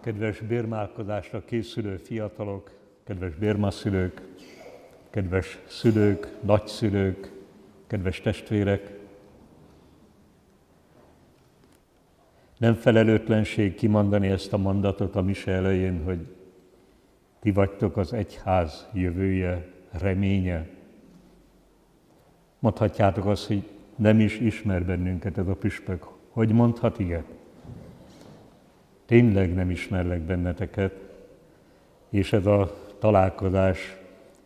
Kedves bérmálkodásra készülő fiatalok, kedves bérmaszülők, kedves szülők, nagyszülők, kedves testvérek, nem felelőtlenség kimondani ezt a mondatot a mise elején, hogy ti vagytok az egyház jövője, reménye. Mondhatjátok azt, hogy nem is ismer bennünket ez a püspök. Hogy mondhat ilyet? Tényleg nem ismerlek benneteket, és ez a találkozás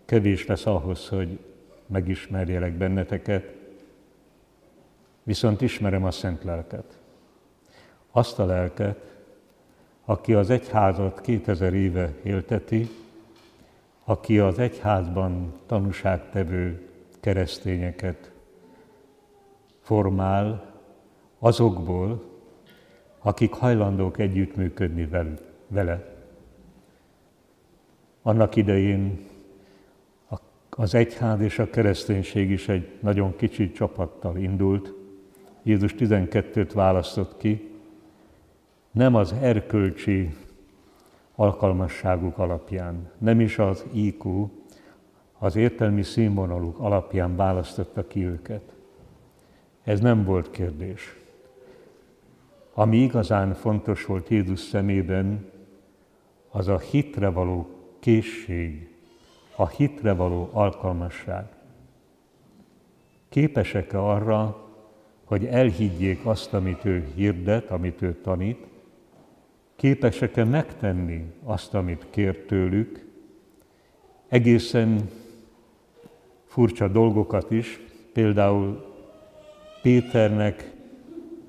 kevés lesz ahhoz, hogy megismerjelek benneteket, viszont ismerem a Szent Lelket. Azt a lelket, aki az egyházat 2000 éve élteti, aki az egyházban tanúságtevő keresztényeket formál azokból, akik hajlandók együttműködni vele. Annak idején az egyház és a kereszténység is egy nagyon kicsi csapattal indult. Jézus 12-t választott ki, nem az erkölcsi alkalmasságuk alapján, nem is az IQ, az értelmi színvonaluk alapján választotta ki őket. Ez nem volt kérdés. Ami igazán fontos volt Jézus szemében, az a hitre való készség, a hitre való alkalmasság. Képesek-e arra, hogy elhiggyék azt, amit ő hirdet, amit ő tanít, képesek-e megtenni azt, amit kér tőlük, egészen furcsa dolgokat is, például Péternek,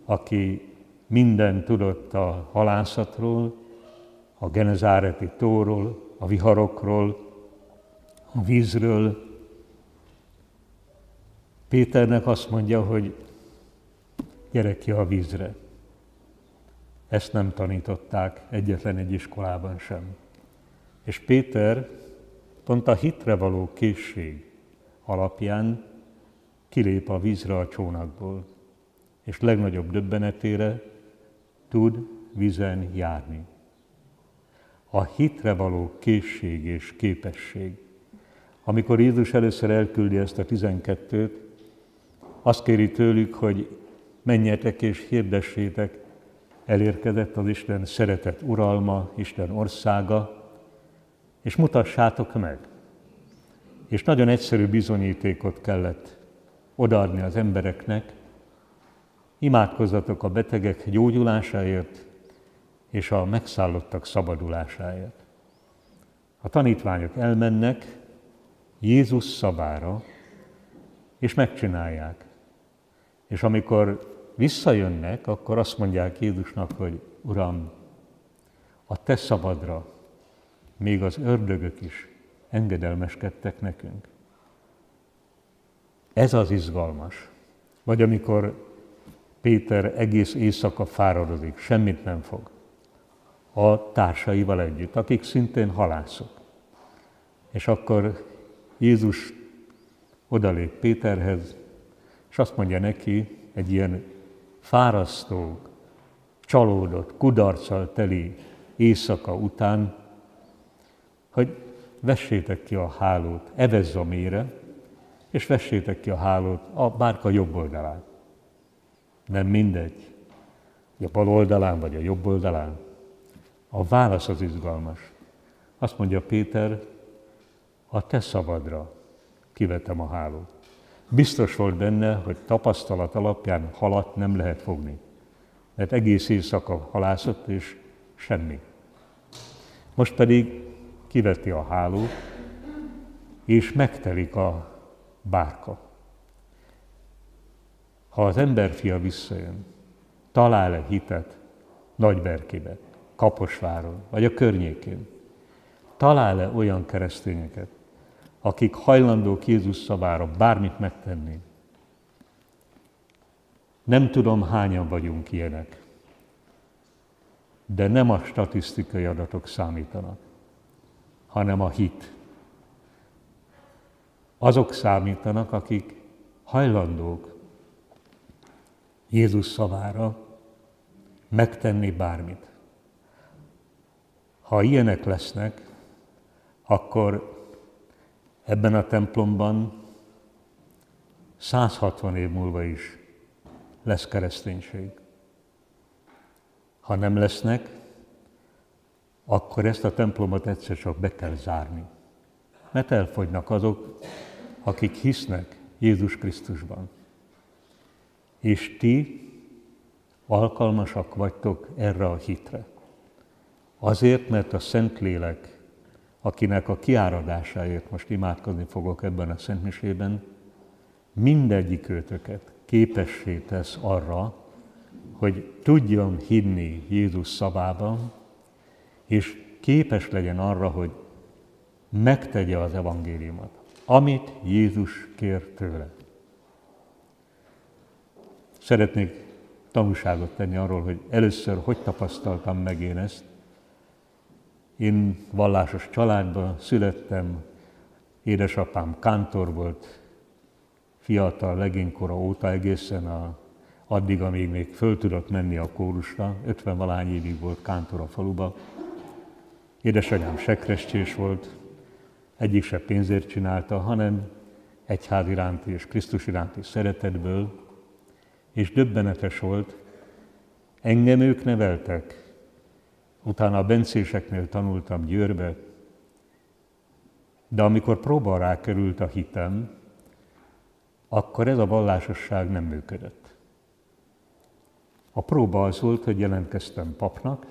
aki minden tudott a halászatról, a genezáreti tóról, a viharokról, a vízről. Péternek azt mondja, hogy gyere ki a vízre. Ezt nem tanították egyetlen egy iskolában sem. És Péter pont a hitre való készség alapján kilép a vízre a csónakból, és legnagyobb döbbenetére tud vízen járni. A hitre való készség és képesség. Amikor Jézus először elküldi ezt a tizenkettőt, azt kéri tőlük, hogy menjetek és hirdessétek, elérkezett az Isten szeretet uralma, Isten országa, és mutassátok meg. És nagyon egyszerű bizonyítékot kellett odaadni az embereknek, imádkozzatok a betegek gyógyulásáért és a megszállottak szabadulásáért. A tanítványok elmennek Jézus szabára, és megcsinálják. És amikor visszajönnek, akkor azt mondják Jézusnak, hogy Uram, a Te szabadra még az ördögök is engedelmeskedtek nekünk. Ez az izgalmas. Vagy amikor Péter egész éjszaka fáradozik, semmit nem fog. A társaival együtt, akik szintén halászok. És akkor Jézus odalép Péterhez, és azt mondja neki egy ilyen fárasztó, csalódott, kudarccal teli éjszaka után, hogy vessétek ki a hálót Evezzamére, és vessétek ki a hálót a bárka jobb oldalán. Nem mindegy, a bal oldalán vagy a jobb oldalán. A válasz az izgalmas. Azt mondja Péter, a te szabadra kivetem a hálót. Biztos volt benne, hogy tapasztalat alapján halat nem lehet fogni. Mert egész éjszaka halászott, és semmi. Most pedig kiveti a hálót, és megtelik a bárka. Ha az emberfia visszajön, talál-e hitet Nagyberkibe, Kaposváron, vagy a környékén, talál-e olyan keresztényeket, akik hajlandók Jézus szavára bármit megtenni. Nem tudom, hányan vagyunk ilyenek, de nem a statisztikai adatok számítanak, hanem a hit. Azok számítanak, akik hajlandók Jézus szavára megtenni bármit. Ha ilyenek lesznek, akkor ebben a templomban 160 év múlva is lesz kereszténység. Ha nem lesznek, akkor ezt a templomot egyszer csak be kell zárni. Mert elfogynak azok, akik hisznek Jézus Krisztusban. És ti alkalmasak vagytok erre a hitre. Azért, mert a Szentlélek, akinek a kiáradásáért most imádkozni fogok ebben a Szentmisében, mindegyik őtöket képessé tesz arra, hogy tudjon hinni Jézus szavában, és képes legyen arra, hogy megtegye az evangéliumot, amit Jézus kér tőle. Szeretnék tanúságot tenni arról, hogy először hogy tapasztaltam meg én ezt. Én vallásos családban születtem, édesapám kántor volt, fiatal legénykora óta egészen a, addig, amíg még föl tudott menni a kórusra, 50 valány évig volt kántor a faluba. Édesanyám sekrescsés volt, egyik se pénzért csinálta, hanem egyház iránti és Krisztus iránti szeretetből, és döbbenetes volt, engem ők neveltek, utána a bencéseknél tanultam Győrbe, de amikor próba alá került a hitem, akkor ez a vallásosság nem működött. A próba az volt, hogy jelentkeztem papnak,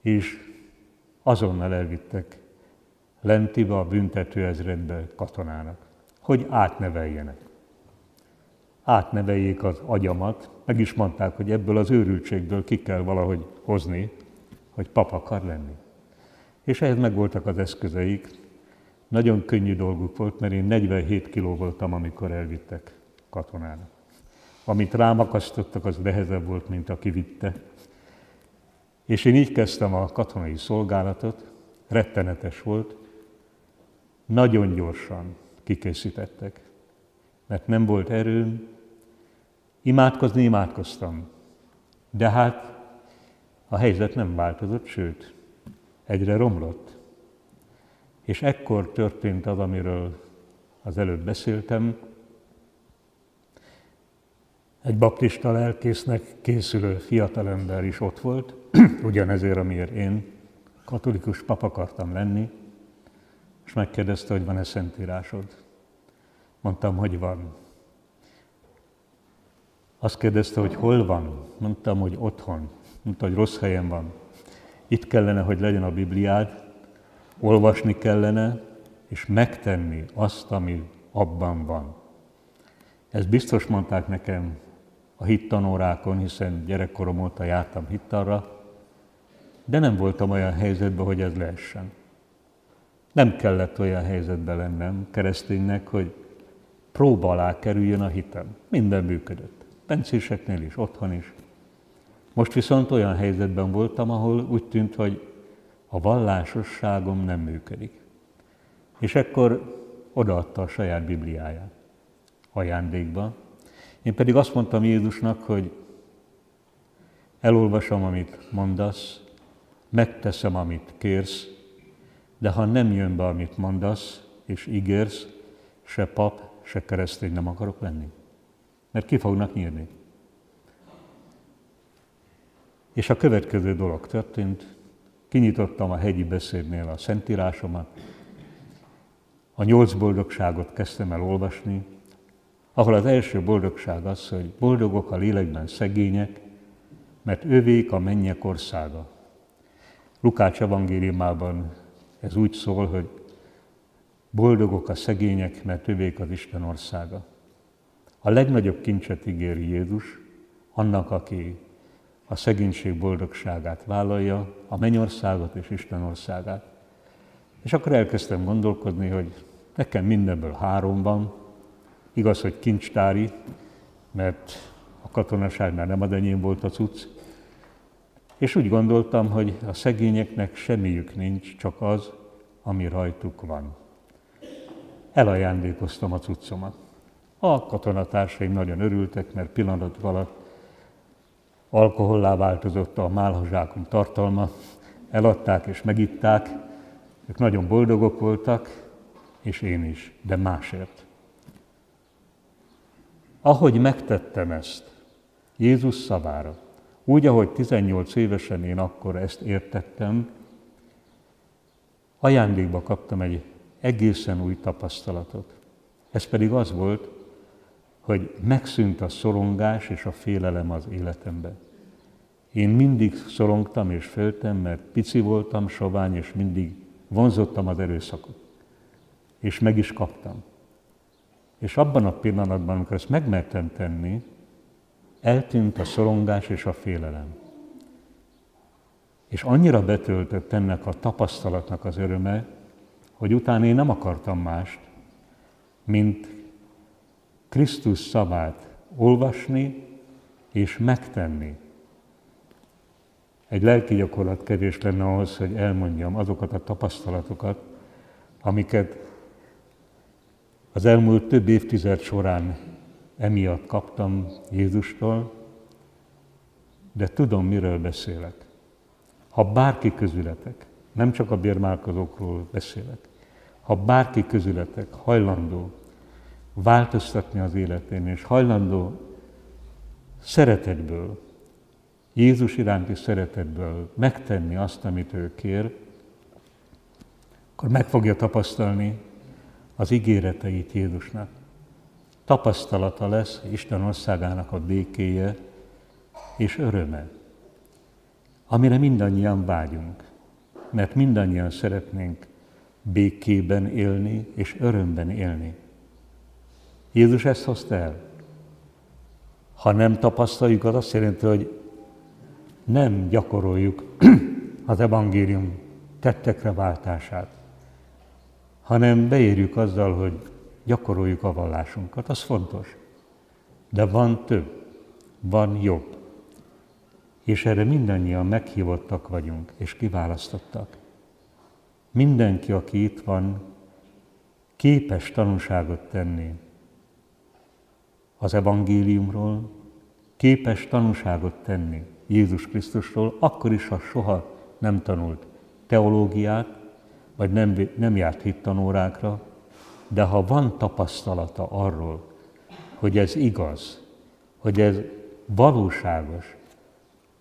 és azonnal elvittek Lentibe a büntetőezredbe katonának, hogy átneveljenek. Átneveljék az agyamat, meg is mondták, hogy ebből az őrültségből ki kell valahogy hozni, hogy pap akar lenni. És ehhez megvoltak az eszközeik, nagyon könnyű dolguk volt, mert én 47 kiló voltam, amikor elvittek katonának. Amit rám akasztottak, az nehezebb volt, mint aki vitte. És én így kezdtem a katonai szolgálatot, rettenetes volt, nagyon gyorsan kikészítettek, mert nem volt erőm, imádkozni imádkoztam, de hát a helyzet nem változott, sőt, egyre romlott. És ekkor történt az, amiről az előbb beszéltem. Egy baptista lelkésznek készülő fiatalember is ott volt, ugyanezért, amiért én katolikus pap akartam lenni, és megkérdezte, hogy van-e szentírásod. Mondtam, hogy van. Azt kérdezte, hogy hol van. Mondtam, hogy otthon. Mondta, hogy rossz helyen van. Itt kellene, hogy legyen a Bibliád, olvasni kellene, és megtenni azt, ami abban van. Ezt biztos mondták nekem a hittanórákon, hiszen gyerekkorom óta jártam hittanra, de nem voltam olyan helyzetben, hogy ez lehessen. Nem kellett olyan helyzetben lennem kereszténynek, hogy próba alá kerüljön a hitem. Minden működött. Bencéseknél is, otthon is. Most viszont olyan helyzetben voltam, ahol úgy tűnt, hogy a vallásosságom nem működik. És ekkor odaadta a saját Bibliáját ajándékba. Én pedig azt mondtam Jézusnak, hogy elolvasom, amit mondasz, megteszem, amit kérsz, de ha nem jön be, amit mondasz és ígérsz, se pap, se keresztény nem akarok lenni. Mert ki fognak nyírni. És a következő dolog történt, Kinyitottam a hegyi beszédnél a szentírásomat, a nyolc boldogságot kezdtem el olvasni, ahol az első boldogság az, hogy boldogok a lélekben szegények, mert ővék a mennyek országa. Lukács evangéliumában ez úgy szól, hogy boldogok a szegények, mert ővék az Isten országa. A legnagyobb kincset ígéri Jézus annak, aki a szegénység boldogságát vállalja, a mennyországot és Isten országát. És akkor elkezdtem gondolkodni, hogy nekem mindenből három van, igaz, hogy kincstári, mert a katonaságnál nem a enyém volt a cucc, és úgy gondoltam, hogy a szegényeknek semmiük nincs, csak az, ami rajtuk van. Elajándékoztam a cuccomat. A katonatársaim nagyon örültek, mert pillanat alatt alkohollá változott a málhazsákom tartalma, eladták és megitták, ők nagyon boldogok voltak, és én is, de másért. Ahogy megtettem ezt, Jézus szavára, úgy, ahogy 18 évesen én akkor ezt értettem, ajándékba kaptam egy egészen új tapasztalatot. Ez pedig az volt, hogy megszűnt a szorongás és a félelem az életemben. Én mindig szorongtam és féltem, mert pici voltam, sovány, és mindig vonzottam az erőszakot. És meg is kaptam. És abban a pillanatban, amikor ezt megmertem tenni, eltűnt a szorongás és a félelem. És annyira betöltött ennek a tapasztalatnak az öröme, hogy utána én nem akartam mást, mint Krisztus szavát olvasni és megtenni. Egy lelki gyakorlat kevés lenne ahhoz, hogy elmondjam azokat a tapasztalatokat, amiket az elmúlt több évtized során emiatt kaptam Jézustól, de tudom, miről beszélek. Ha bárki közületek, nem csak a bérmálkozókról beszélek, ha bárki közületek hajlandó változtatni az életén, és hajlandó szeretetből, Jézus iránti szeretetből megtenni azt, amit ő kér, akkor meg fogja tapasztalni az ígéreteit Jézusnak. Tapasztalata lesz Isten országának a békéje és öröme, amire mindannyian vágyunk, mert mindannyian szeretnénk békében élni és örömben élni. Jézus ezt hozta el. Ha nem tapasztaljuk, az azt jelenti, hogy nem gyakoroljuk az evangélium tettekre váltását, hanem beérjük azzal, hogy gyakoroljuk a vallásunkat. Az fontos. De van több, van jobb. És erre mindannyian meghívottak vagyunk, és kiválasztottak. Mindenki, aki itt van, képes tanúságot tenni az evangéliumról, képes tanúságot tenni Jézus Krisztusról, akkor is, ha soha nem tanult teológiát, vagy nem, nem járt hittanórákra, de ha van tapasztalata arról, hogy ez igaz, hogy ez valóságos,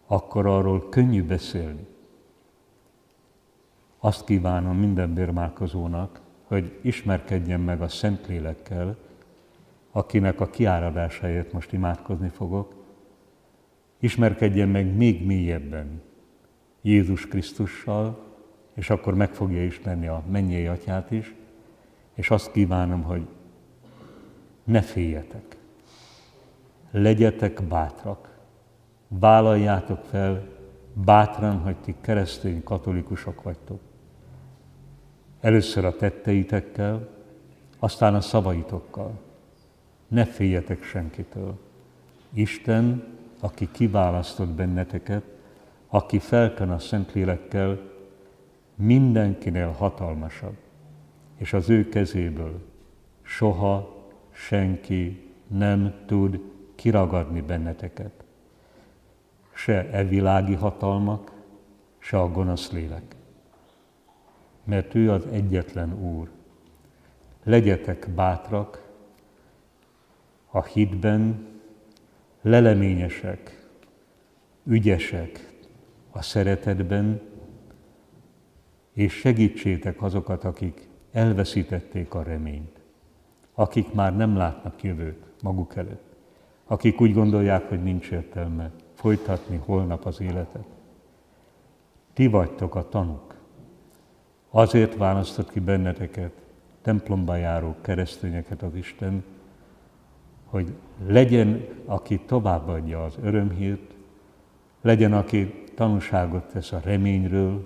akkor arról könnyű beszélni. Azt kívánom minden bérmálkozónak, hogy ismerkedjen meg a Szentlélekkel, akinek a kiáradásáért most imádkozni fogok, ismerkedjen meg még mélyebben Jézus Krisztussal, és akkor meg fogja ismerni a mennyei atyát is, és azt kívánom, hogy ne féljetek, legyetek bátrak, vállaljátok fel bátran, hogy ti keresztény katolikusok vagytok. Először a tetteitekkel, aztán a szavaitokkal. Ne féljetek senkitől. Isten, aki kiválasztott benneteket, aki felken a Szentlélekkel, mindenkinél hatalmasabb, és az ő kezéből soha senki nem tud kiragadni benneteket. Se e világi hatalmak, se a gonosz lélek. Mert ő az egyetlen Úr. Legyetek bátrak a hitben, leleményesek, ügyesek a szeretetben, és segítsétek azokat, akik elveszítették a reményt, akik már nem látnak jövőt maguk előtt, akik úgy gondolják, hogy nincs értelme folytatni holnap az életet. Ti vagytok a tanuk. Azért választott ki benneteket, templomba járó keresztényeket az Isten, hogy legyen, aki továbbadja az örömhírt, legyen, aki tanúságot tesz a reményről,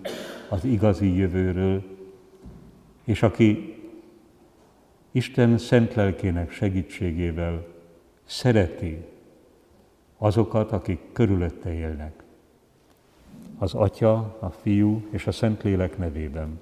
az igazi jövőről, és aki Isten szent lelkének segítségével szereti azokat, akik körülötte élnek. Az Atya, a Fiú és a Szentlélek nevében.